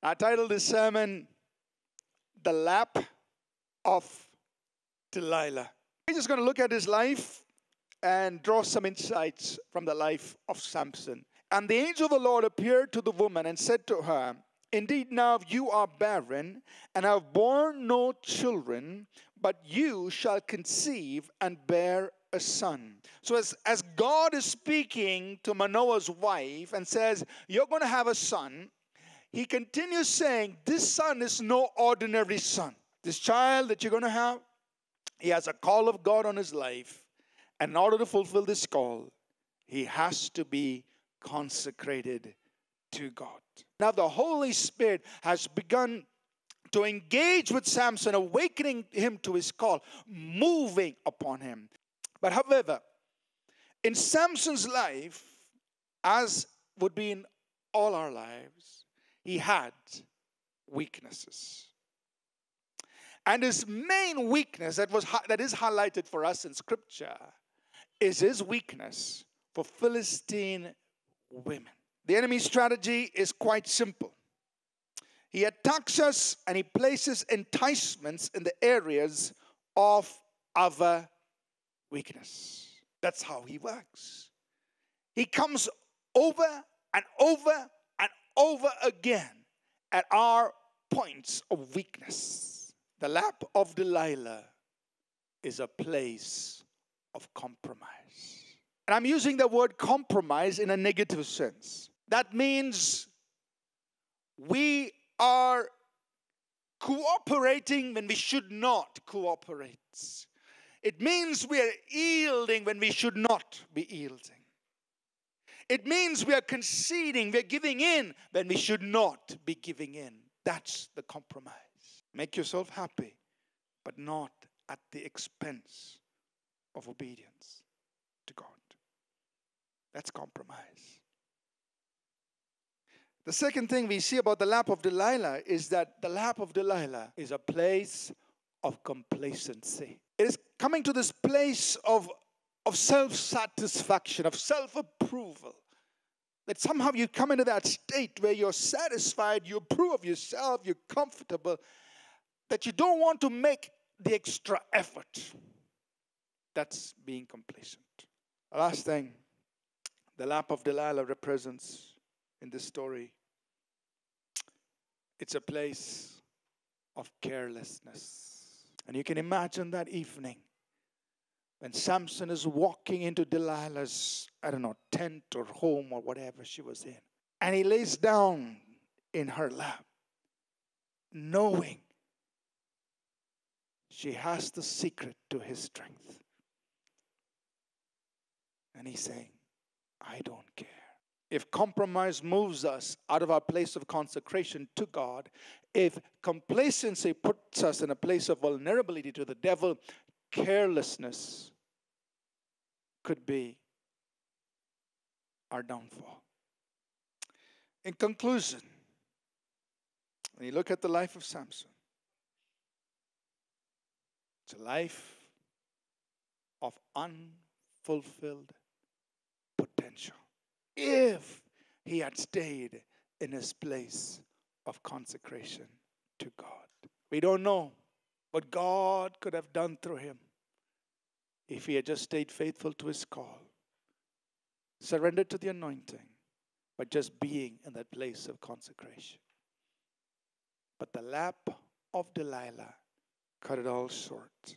I titled this sermon, The Lap of Delilah. We're just going to look at his life and draw some insights from the life of Samson. And the angel of the Lord appeared to the woman and said to her, Indeed, now you are barren and have borne no children, but you shall conceive and bear a son. So, as, as God is speaking to Manoah's wife and says, You're going to have a son, he continues saying, This son is no ordinary son. This child that you're going to have, he has a call of God on his life. And in order to fulfill this call, he has to be consecrated to God. Now, the Holy Spirit has begun to engage with Samson, awakening him to his call, moving upon him. But however, in Samson's life, as would be in all our lives, he had weaknesses. And his main weakness that was that is highlighted for us in scripture is his weakness for Philistine women. The enemy's strategy is quite simple. He attacks us and he places enticements in the areas of our weakness. That's how he works. He comes over and over over again at our points of weakness. The lap of Delilah is a place of compromise. And I'm using the word compromise in a negative sense. That means we are cooperating when we should not cooperate. It means we are yielding when we should not be yielding. It means we are conceding, we're giving in when we should not be giving in. That's the compromise. Make yourself happy, but not at the expense of obedience to God. That's compromise. The second thing we see about the lap of Delilah is that the lap of Delilah is a place of complacency. It is coming to this place of, of self satisfaction, of self approval. That somehow you come into that state where you're satisfied, you approve of yourself, you're comfortable, that you don't want to make the extra effort. That's being complacent. Last thing the lap of Delilah represents in this story it's a place of carelessness. And you can imagine that evening when Samson is walking into Delilah's, I don't know, tent or home or whatever she was in. And he lays down in her lap, knowing she has the secret to his strength. And he's saying, I don't care. If compromise moves us out of our place of consecration to God, if complacency puts us in a place of vulnerability to the devil, carelessness could be our downfall. In conclusion, when you look at the life of Samson, it's a life of unfulfilled potential if he had stayed in his place of consecration to God. We don't know what God could have done through him if he had just stayed faithful to his call, surrendered to the anointing, but just being in that place of consecration. But the lap of Delilah cut it all short.